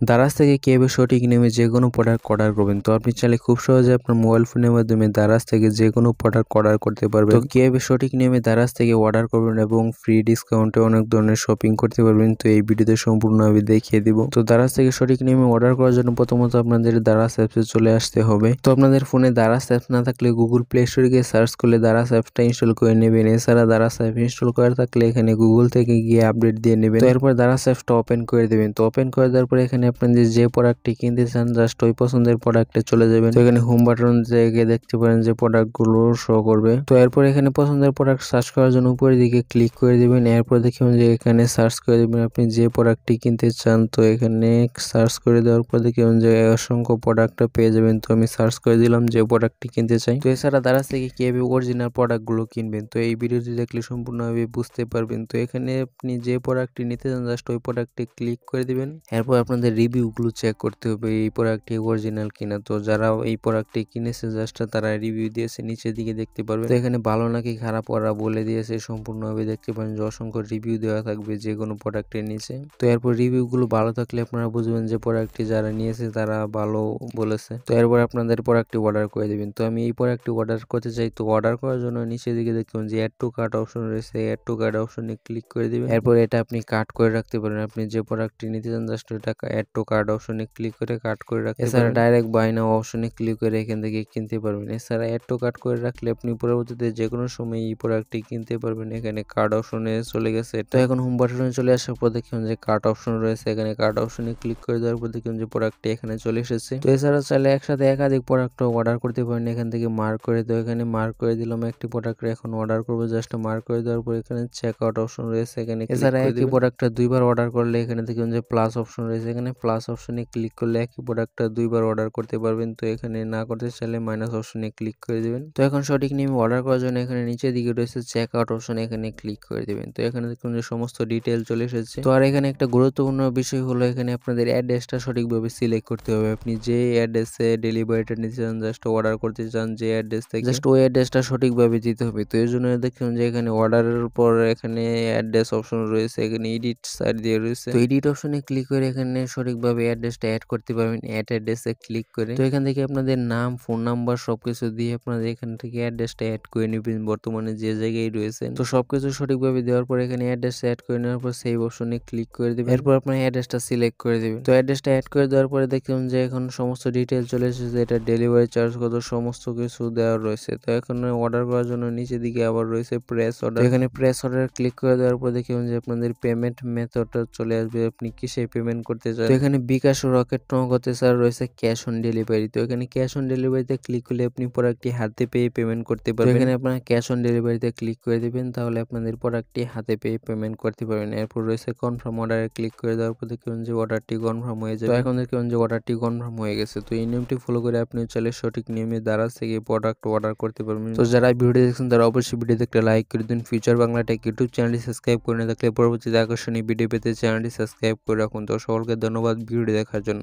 দারাজ থেকে কীভাবে সঠিক নেমে যে কোনো প্রোডাক্ট অর্ডার করবেন। তো আপনি চাইলে খুব সহজে আপনার মোবাইল ফোনের মাধ্যমে দারাজ থেকে যে কোনো প্রোডাক্ট অর্ডার করতে পারবেন। তো কীভাবে সঠিক নেমে দারাজ থেকে অর্ডার করবেন এবং ফ্রি ডিসকাউন্টে অনেক ধরনের শপিং করতে পারবেন। তো এই ভিডিওতে সম্পূর্ণভাবে দেখিয়ে দিব। তো দারাজ থেকে সঠিক নেমে অর্ডার করার জন্য প্রথমত আপনাদের দারাজ অ্যাপসে চলে আসতে হবে। তো আপনাদের ফোনে দারাজ অ্যাপস না থাকলে গুগল প্লে স্টোরে গিয়ে সার্চ করলে দারাজ অ্যাপসটা ইনস্টল করে নেবেন। এছাড়া দারাজ অ্যাপ ইনস্টল করা থাকলে এখানে গুগল থেকে গিয়ে আপডেট দিয়ে নেবেন। এরপর দারাজ অ্যাপসটা ওপেন করে দেবেন। তো ওপেন করে দেওয়ার পরে এখানে আপনাদের যে প্রোডাক্টটি কিনতে চান জাস্ট ওই পছন্দের প্রোডাক্টে চলে যাবেন। তো এখানে হোম বাটন থেকে দেখতে পারেন যে প্রোডাক্টগুলো শো করবে। তো এরপর এখানে পছন্দের প্রোডাক্ট সার্চ করার জন্য উপরের দিকে ক্লিক করে দিবেন। এরপর দেখবেন যে, এখানে সার্চ করে দিবেন আপনি যে প্রোডাক্টটি কিনতে চান, তো এখানে সার্চ করে দেওয়ার পর দেখবেন যে, অসংখ্য প্রোডাক্টটা পেয়ে যাবেন। তো আমি সার্চ করে দিলাম যে প্রোডাক্টটি কিনতে চাই। তো এছাড়া দারাজ থেকে কীভাবে অরিজিনাল প্রোডাক্টগুলো কিনবেন। তো এই ভিডিওটি দেখলে সম্পূর্ণভাবে বুঝতে পারবেন। তো এখানে আপনি যে প্রোডাক্টটি নিতে চান জাস্ট ওই প্রোডাক্টে ক্লিক করে দিবেন। এরপর আপনাদের রিভিউগুলো চেক করতে হবে, এই প্রোডাক্টটি অরিজিনাল কিনা। তো যারা এই প্রোডাক্টটি কিনেছে জাস্ট তারা রিভিউ দিয়েছে, নিচের দিকে দেখতে পারবে। তো এখানে ভালো নাকি খারাপ ওরা বলে দিয়েছে, সম্পূর্ণভাবে দেখতে পারেন যে অসংখ্য রিভিউ দেওয়া থাকবে যে কোনো প্রোডাক্টের নিচে। তো এরপর রিভিউগুলো ভালো থাকলে আপনারা বুঝবেন যে প্রোডাক্টটি যারা নিয়েছে, তারা ভালো বলেছে। তো এরপর আপনাদের প্রোডাক্টটি অর্ডার করে দেবেন। তো আমি এই প্রোডাক্টটি অর্ডার করতে চাই, তো অর্ডার করার জন্য নিচের দিকে দেখবেন যে অ্যাড টু কার্ড অপশন রয়েছে। অ্যাড টু কার্ড অপশনে ক্লিক করে দিবেন। এরপর এটা আপনি কাট করে রাখতে পারেন। আপনি যে প্রোডাক্টটি নিতে চান জাস্ট এটা অ্যাড টু কার্ড অপশনে ক্লিক করে কাট করে রাখতে এছাড়া ডাইরেক্ট বাই নাও অপশনে ক্লিক করে এখান থেকে কিনতে পারবেন। এছাড়া অ্যাড টু কাট করে রাখলে আপনি পরবর্তীতে যে কোনো সময় এই প্রোডাক্টটি কিনতে পারবেন। এখানে কার্ড অপশনে চলে গেছে তো এখন হোম বাটনে চলে আসার পর দেখুন যে কার্ড অপশন রয়েছে। এখানে কার্ড অপশনে ক্লিক করে দেওয়ার পর দেখুন যে প্রোডাক্টটি এখানে চলে এসেছে। তো এছাড়া চাইলে একসাথে একাধিক প্রোডাক্ট অর্ডার করতে পারেন। এখান থেকে মার্ক করে তো এখানে মার্ক করে দিলাম একটি প্রোডাক্ট এখন অর্ডার করব। জাস্ট মার্ক করে দেওয়ার পর এখানে চেক আউট অপশন রয়েছে। এখানে এছাড়া একই প্রোডাক্টটা দুইবার অর্ডার করলে এখানে দেখুন যে প্লাস অপশন রয়েছে। এখানে প্লাস অপশনে ক্লিক করলে একই প্রোডাক্টটা দুইবার অর্ডার করতে পারবেন। তো এখানে না করতে চাইলে মাইনাস অপশনে ক্লিক করে দেবেন। তো এখন সঠিক নিয়মে অর্ডার করার জন্য এখানে নিচের দিকে রয়েছে চেক আউট অপশন এখানে ক্লিক করে দেবেন। তো এখানে দেখুন যে সমস্ত ডিটেল চলে এসেছে। তো আর এখানে একটা গুরুত্বপূর্ণ বিষয় হলো এখানে আপনাদের অ্যাড্রেসটা সঠিকভাবে সিলেক্ট করতে হবে। আপনি যে অ্যাড্রেসে ডেলিভারিটা নিতে চান জাস্ট অর্ডার করতে চান যে অ্যাড্রেস থেকে জাস্ট ওই অ্যাড্রেসটা সঠিকভাবে দিতে হবে। তো এই জন্য দেখুন যে এখানে অর্ডারের পর এখানে অ্যাড্রেস অপশন রয়েছে এখানে এডিট সাইড দিয়ে রয়েছে। তো এডিট অপশনে ক্লিক করে এখানে সঠিকভাবে অ্যাড্রেসটা অ্যাড করতে পারবেন। অ্যাড অ্যাড্রেসে ক্লিক করে তো এখান থেকে আপনাদের নাম ফোন নাম্বার সবকিছু দিয়ে আপনাদের এখান থেকে অ্যাড্রেসটা অ্যাড করে নেবেন বর্তমানে যে জায়গায় রয়েছেন। তো সবকিছু সঠিকভাবে দেওয়ার পর এখানে অ্যাড্রেস অ্যাড করে নেওয়ার পর সেভ অপশনে ক্লিক করে দেবেন। এরপর আপনার অ্যাড্রেসটা সিলেক্ট করে দেবেন। তো অ্যাড্রেসটা অ্যাড করে দেওয়ার পরে দেখলাম যে এখন সমস্ত ডিটেল চলে এসেছে। এটা ডেলিভারি চার্জ কত, সমস্ত কিছু দেওয়া রয়েছে। তো এখন অর্ডার করার জন্য নিচের দিকে আবার রয়েছে প্রেস অর্ডার এখানে প্রেস অর্ডার ক্লিক করে দেওয়ার পর দেখুন যে আপনাদের পেমেন্ট মেথডটা চলে আসবে। আপনি কিসে পেমেন্ট করতে চান? এখানে বিকাশ রকেট নগদ স্যার রয়েছে ক্যাশ অন ডেলিভারি। তো এখানে ক্যাশ অন ডেলিভারিতে ক্লিক করলে আপনি প্রোডাক্টটি হাতে পেয়ে পেমেন্ট করতে পারবেন। এখানে আপনারা ক্যাশ অন ডেলিভারিতে ক্লিক করে দেবেন তাহলে আপনাদের প্রোডাক্টটি হাতে পেয়ে পেমেন্ট করতে পারবেন। এরপর রয়েছে কনফার্ম অর্ডারে ক্লিক করে দেওয়ার পর দেখুন যে অর্ডারটি কনফার্ম হয়ে যাবে। এখন দেখুন যে অর্ডারটি কনফার্ম হয়ে গেছে। তো এই নিয়মটি ফলো করে আপনি চাইলে সঠিক নিয়মে দ্বারা থেকে প্রোডাক্ট অর্ডার করতে পারবেন। তো যারা ভিডিও দেখছেন তারা অবশ্যই ভিডিও দেখতে লাইক করে দিন। ফিউচার বাংলা টেক ইউটিউব চ্যানেলটি সাবস্ক্রাইব করে না থাকলে পরবর্তীতে আকর্ষণীয় ভিডিও পেতে চ্যানেলটি সাবস্ক্রাইব করে রাখুন। তো সকলকে ধন্যবাদ ভিডিও দেখার জন্য।